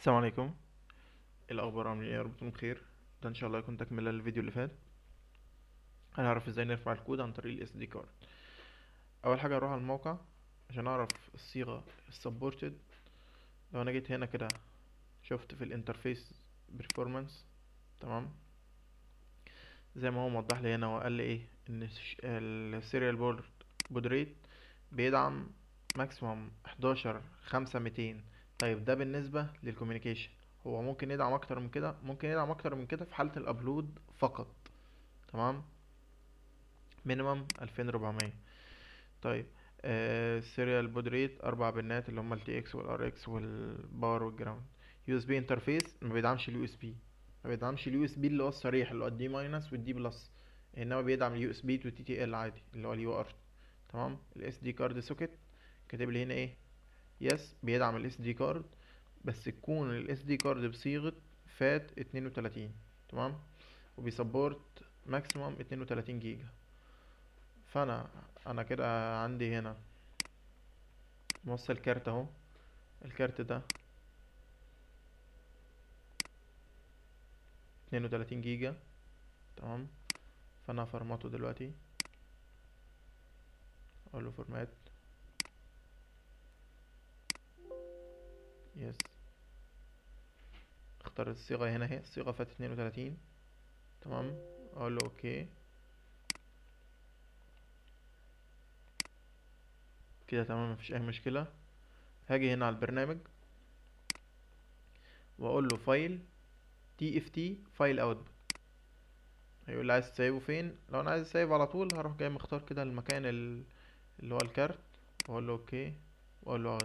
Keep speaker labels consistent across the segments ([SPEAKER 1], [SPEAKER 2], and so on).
[SPEAKER 1] السلام عليكم. إيه الأخبار عاملين إيه يا رب؟ تكونوا بخير؟ ده إن شاء الله يكون تكملة للفيديو اللي فات. هنعرف إزاي نرفع الكود عن طريق ال SD card أول حاجة أروح على الموقع عشان أعرف الصيغة ال supported لو أنا جيت هنا كده شفت في ال interface performance تمام؟ زي ما هو موضح لي هنا وقال لي إيه؟ إن ال serial port baud rate بيدعم maximum 11 5 200 طيب ده بالنسبة لل communication. هو ممكن يدعم أكتر من كده ممكن يدعم أكتر من كده في حالة ال upload فقط. تمام؟ minimum 2400 طيب serial baud rate أربع pinات اللي هم ال TX وال RX وال power وال ground USB interface ما بيدعمش ال USB ما بيدعمش ال USB اللي هو الصريح اللي هو ال D minus وال D plus إنما بيدعم ال USB to TTL عادي اللي هو ال UAR تمام؟ ال SD card socket كاتب لي هنا إيه؟ yes بيدعم ال SD card بس تكون ال SD card بصيغة FAT اتنين وتلاتين تمام؟ وبي support اتنين وتلاتين جيجا. فأنا أنا كده عندي هنا موصل card أهو. ال card ده اتنين وتلاتين جيجا تمام؟ فأنا ه format ه دلوقتي. أقول له format yes اختار الصيغة هنا اهي الصيغة FAT اتنين وتلاتين. تمام؟ أقول له okay. كده تمام مفيش أي مشكلة. هاجي هنا على البرنامج. وأقول له file TFT file output هيقول لي عايز تسيبه فين؟ لو أنا عايز أسيبه على طول هروح جاي مختار كده المكان ال- اللي هو ال card. وأقول له okay. وأقول له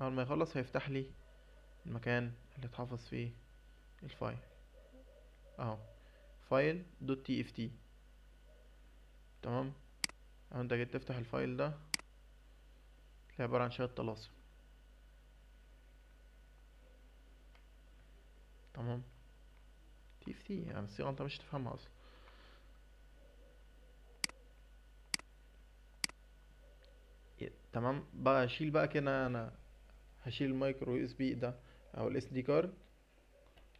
[SPEAKER 1] أول ما يخلص هيفتح لي المكان اللي اتحفظ فيه ال file. أهو. file dot TFT. تمام؟ أهو أنت جيت تفتح ال file ده. تلاقي عبارة عن شوية طلاسم. تمام؟ TFT. يعني الصيغة أنت مش تفهمها أصلا. تمام؟ بقى اشيل بقى كده أنا هشيل ال micro USB ده أو ال SD card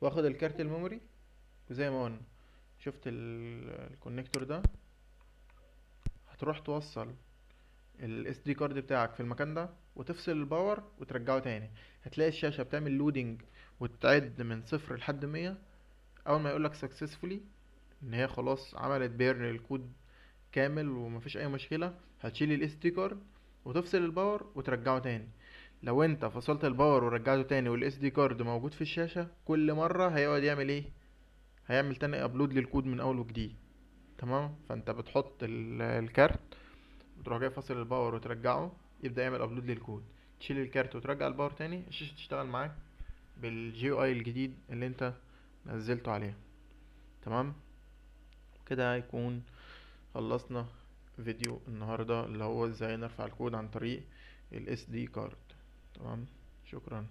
[SPEAKER 1] وآخد ال card ال memory. وزي ما قلنا شفت ال connector ده؟ هتروح توصل ال SD card بتاعك في المكان ده وتفصل ال power وترجعه تاني. هتلاقي الشاشة بتعمل loading وتعد من صفر لحد مية. أول ما يقولك successfully إن هي خلاص عملت burn ال code كامل ومفيش أي مشكلة هتشيل ال SD card وتفصل ال power وترجعه تاني. لو انت فصلت ال power ورجعته تاني وال SD card موجود في الشاشة كل مرة هيقعد يعمل إيه؟ هيعمل تاني upload لل code من أول وجديد. تمام؟ فانت بتحط ال- ال card وتروح جاي فاصل ال power وترجعه يبدأ يعمل upload لل code. تشيل ال card وترجع ال power تاني الشاشة تشتغل معاك بال GUI الجديد اللي انت نزلته عليها. تمام؟ كده هيكون خلصنا فيديو النهاردة اللي هو إزاي نرفع الكود عن طريق ال SD card تمام شكرا